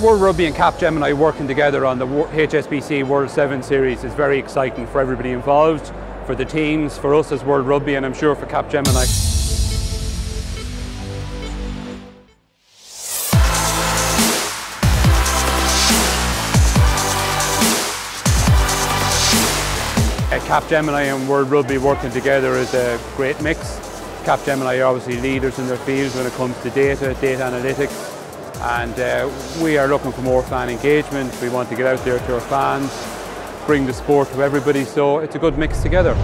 World Rugby and Capgemini working together on the HSBC World 7 Series is very exciting for everybody involved, for the teams, for us as World Rugby and I'm sure for Capgemini. Uh, Capgemini and World Rugby working together is a great mix. Capgemini are obviously leaders in their fields when it comes to data, data analytics, and uh, we are looking for more fan engagement. We want to get out there to our fans, bring the sport to everybody, so it's a good mix together.